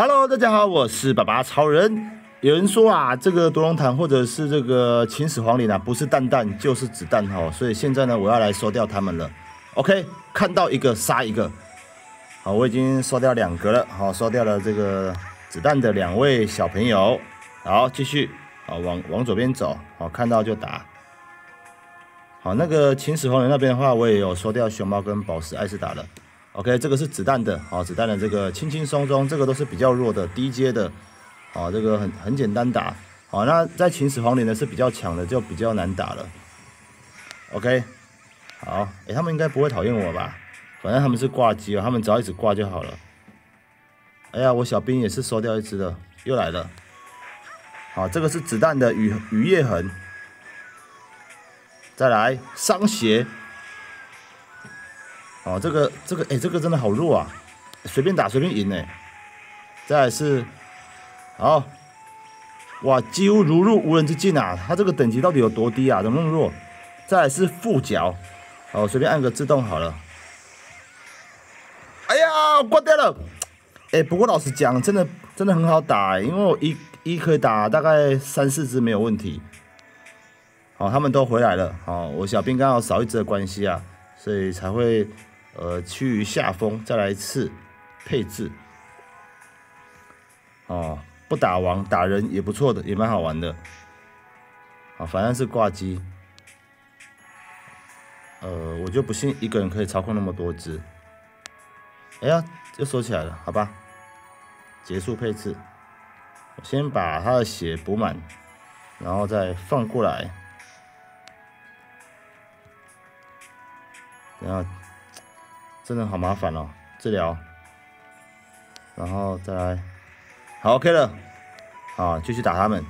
Hello，大家好，我是爸爸超人。有人说啊，这个独龙潭或者是这个秦始皇陵啊，不是蛋蛋就是子弹哈，所以现在呢，我要来收掉他们了。OK，看到一个杀一个。好，我已经收掉两个了，好，收掉了这个子弹的两位小朋友。好，继续，好，往往左边走，好，看到就打。好，那个秦始皇陵那边的话，我也有收掉熊猫跟宝石艾斯达了。OK，这个是子弹的，好，子弹的这个轻轻松松，这个都是比较弱的低阶的。好，这个很很简单打。好，那在秦始皇陵呢是比较强的，就比较难打了。OK，好，哎，他们应该不会讨厌我吧？反正他们是挂机哦，他们只要一直挂就好了。哎呀，我小兵也是收掉一只的，又来了。好，这个是子弹的雨雨夜痕。再来伤鞋。哦，这个这个哎，这个真的好弱啊，随便打随便赢哎。再来是。好，哇，几乎如入无人之境啊！他这个等级到底有多低啊？怎么那么弱？再来是副脚，好，随便按个自动好了。哎呀，挂掉了！哎，不过老实讲，真的真的很好打，因为我一一可以打大概三四只没有问题。好，他们都回来了。好，我小兵刚好少一只的关系啊，所以才会呃趋于下风。再来一次配置，哦。不打王打人也不错的，也蛮好玩的。啊，反正是挂机。呃，我就不信一个人可以操控那么多只。哎呀，又收起来了，好吧。结束配置，我先把他的血补满，然后再放过来。然后，真的好麻烦哦，治疗，然后再来。好，OK 了，好，继续打他们。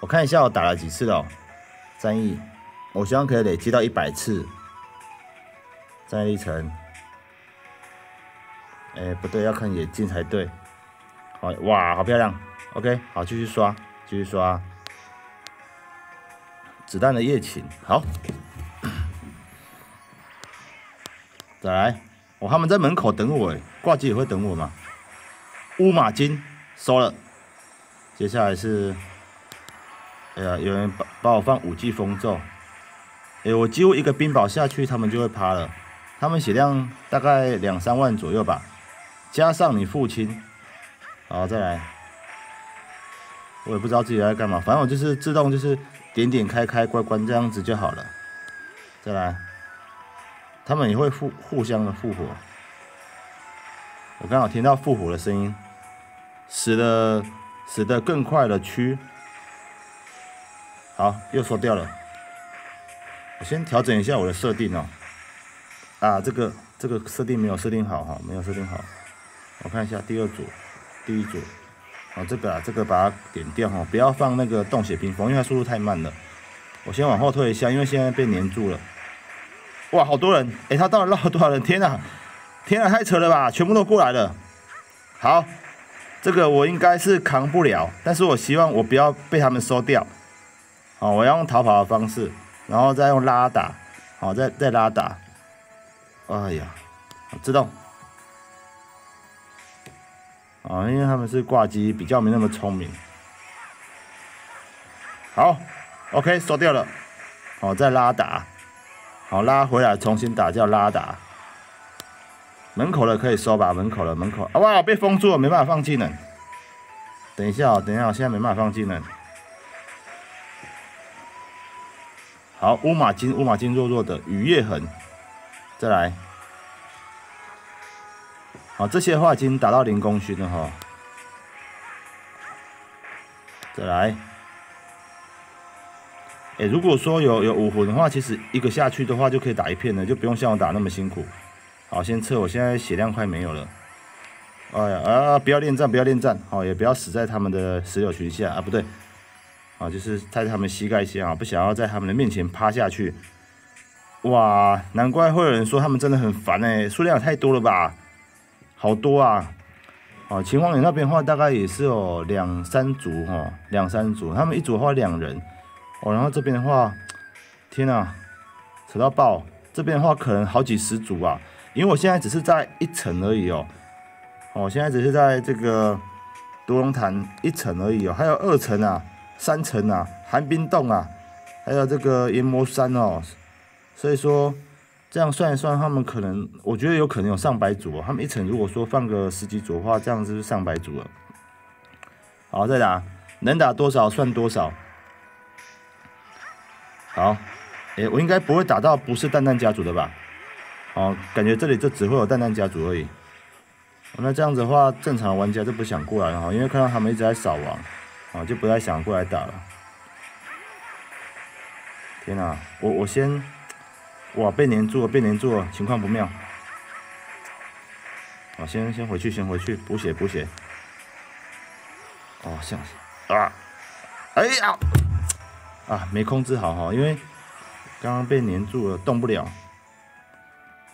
我看一下我打了几次了，战役，我希望可以累积到一百次。战役历程，哎，不对，要看眼镜才对。好，哇，好漂亮。OK，好，继续刷，继续刷。子弹的夜寝，好。再来，我他们在门口等我，哎，挂机也会等我吗？乌马金。收了，接下来是，哎呀，有人把把我放五 G 风咒，哎，我几乎一个冰雹下去，他们就会趴了。他们血量大概两三万左右吧，加上你父亲，好再来，我也不知道自己在干嘛，反正我就是自动就是点点开开关关这样子就好了。再来，他们也会互互相的复活，我刚好听到复活的声音。使得使得更快的驱，好，又收掉了。我先调整一下我的设定哦。啊，这个这个设定没有设定好哈，没有设定好。我看一下第二组，第一组，啊，这个啊，这个把它点掉哈，不要放那个冻血冰封，因为它速度太慢了。我先往后退一下，因为现在被粘住了。哇，好多人！哎，他到底绕多少人？天哪，天哪，太扯了吧！全部都过来了。好。这个我应该是扛不了，但是我希望我不要被他们收掉。好，我要用逃跑的方式，然后再用拉打，好，再再拉打。哎呀，自动。啊，因为他们是挂机，比较没那么聪明。好，OK，收掉了。好，再拉打。好，拉回来重新打叫拉打。门口的可以收吧，门口的门口，啊哇，被封住了，没办法放技能。等一下，等一下，现在没办法放技能。好，乌马金，乌马金弱弱的，雨夜痕，再来。好，这些话已经打到零功勋了哈。再来。哎，如果说有有武魂的话，其实一个下去的话就可以打一片了，就不用像我打那么辛苦。好，先撤，我现在血量快没有了。哎呀啊！不要恋战，不要恋战，好，也不要死在他们的石榴裙下啊！不对，啊，就是在他们膝盖下啊，不想要在他们的面前趴下去。哇，难怪会有人说他们真的很烦哎，数量太多了吧？好多啊！哦，秦皇岭那边的话大概也是有两三组哈，两三组，他们一组的话两人哦，然后这边的话，天呐，扯到爆！这边的话可能好几十组啊。因为我现在只是在一层而已哦，哦，现在只是在这个独龙潭一层而已哦，还有二层啊、三层啊、寒冰洞啊，还有这个研磨山哦。所以说这样算一算，他们可能我觉得有可能有上百组哦。他们一层如果说放个十几组的话，这样子是上百组了。好，再打，能打多少算多少。好，诶，我应该不会打到不是蛋蛋家族的吧？哦，感觉这里就只会有蛋蛋家族而已。那这样子的话，正常玩家就不想过来了哈，因为看到他们一直在扫王，啊，就不太想过来打了。天哪，我我先，哇，被黏住了，被黏住了，情况不妙。啊，先先回去，先回去补血补血。哦，像啊，哎呀，啊，没控制好哈，因为刚刚被黏住了，动不了。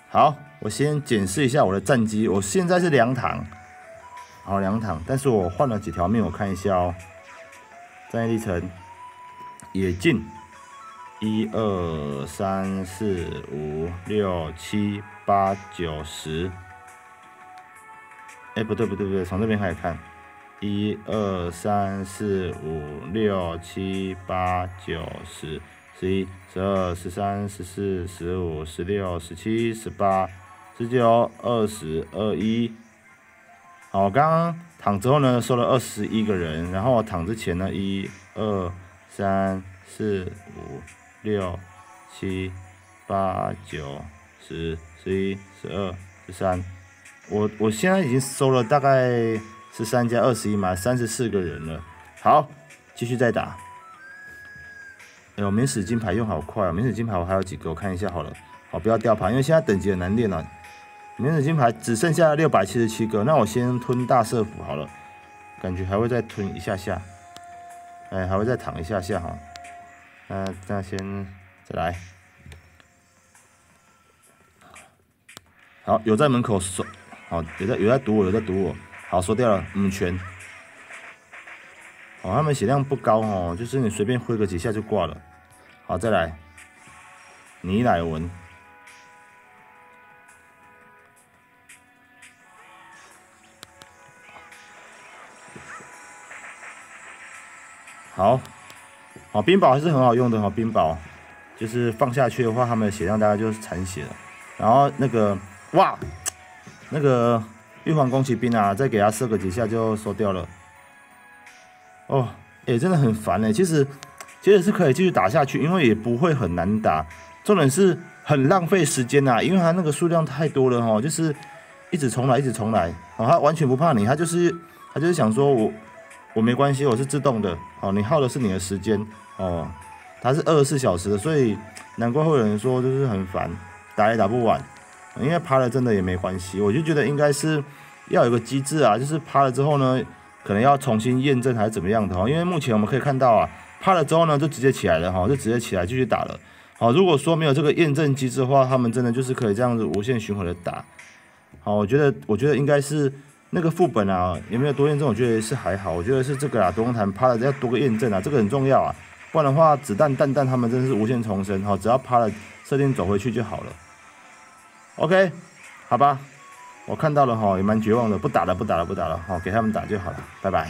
好，我先检视一下我的战机。我现在是两躺，好两躺，但是我换了几条命，我看一下哦。战役历程，野进，一二三四五六七八九十。哎，不对不对不对，从这边开始看，一二三四五六七八九十。十一、十二、十三、十四、十五、十六、十七、十八、十九、二十、二一。好，我刚刚躺之后呢，收了二十一个人。然后我躺之前呢，一、二、三、四、五、六、七、八、九、十、十一、十二、十三。我我现在已经收了大概十三加二十一嘛，三十四个人了。好，继续再打。哎呦，免死金牌用好快啊！免死金牌我还有几个，我看一下好了。好，不要掉牌，因为现在等级很难练了。免死金牌只剩下六百七十七个，那我先吞大射斧好了。感觉还会再吞一下下，哎，还会再躺一下下哈。那那先再来。好，有在门口守，好，有在有在堵我，有在堵我。好，说掉了，母拳。哦，他们血量不高哦，就是你随便挥个几下就挂了。好，再来，尼乃文。好，好冰雹还是很好用的哈，冰雹就是放下去的话，他们的血量大概就是残血了。然后那个哇，那个玉皇宫骑兵啊，再给他射个几下就收掉了。哦，也，真的很烦哎。其实，其实是可以继续打下去，因为也不会很难打。重点是很浪费时间呐，因为他那个数量太多了哈，就是一直重来，一直重来。哦，他完全不怕你，他就是他就是想说我我没关系，我是自动的。哦，你耗的是你的时间。哦，他是二十四小时的，所以难怪会有人说就是很烦，打也打不完。因为趴了真的也没关系，我就觉得应该是要有个机制啊，就是趴了之后呢。可能要重新验证还是怎么样的哈，因为目前我们可以看到啊，趴了之后呢，就直接起来了哈，就直接起来继续打了。好，如果说没有这个验证机制的话，他们真的就是可以这样子无限循环的打。好，我觉得我觉得应该是那个副本啊，有没有多验证？我觉得是还好，我觉得是这个啊，多空谈趴了要多个验证啊，这个很重要啊，不然的话子弹弹弹他们真的是无限重生哈，只要趴了设定走回去就好了。OK，好吧。我看到了哈，也蛮绝望的，不打了，不打了，不打了，好，给他们打就好了，拜拜。